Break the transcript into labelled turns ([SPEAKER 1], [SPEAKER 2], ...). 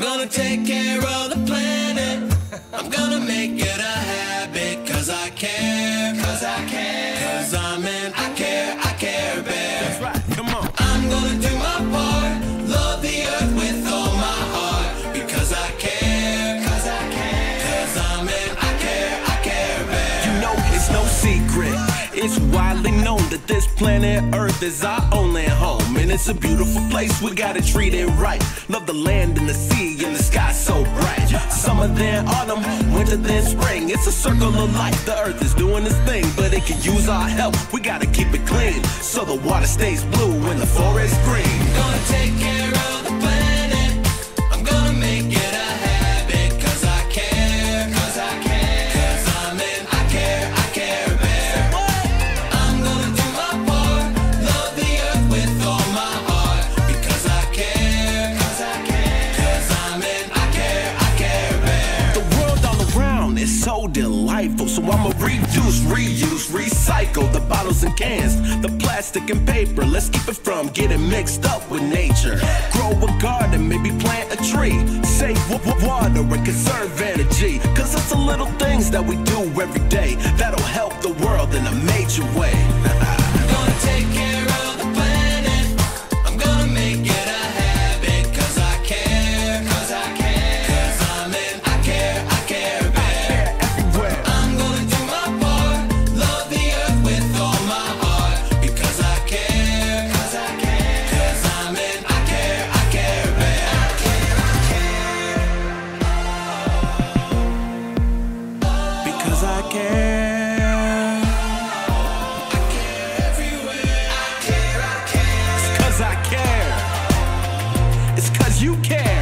[SPEAKER 1] gonna take care of the planet. I'm gonna make it a habit, cause I care. Cause I care. Cause I'm an I care, I care bear.
[SPEAKER 2] That's right. Come on.
[SPEAKER 1] I'm gonna do my part. Love the earth with all my heart. Because I care. Cause I care. Cause I'm an I care, I care bear.
[SPEAKER 2] You know it's no secret. It's widely known that this planet Earth is our only home. It's a beautiful place, we gotta treat it right. Love the land and the sea and the sky so bright. Summer then autumn, winter then spring. It's a circle of life, the earth is doing its thing. But it can use our help, we gotta keep it clean. So the water stays blue and the forest green. Is so delightful. So I'ma reduce, reuse, recycle the bottles and cans, the plastic and paper. Let's keep it from getting mixed up with nature. Grow a garden, maybe plant a tree. Save water and conserve energy. Cause it's the little things that we do every day that'll help the world in a major way. you care.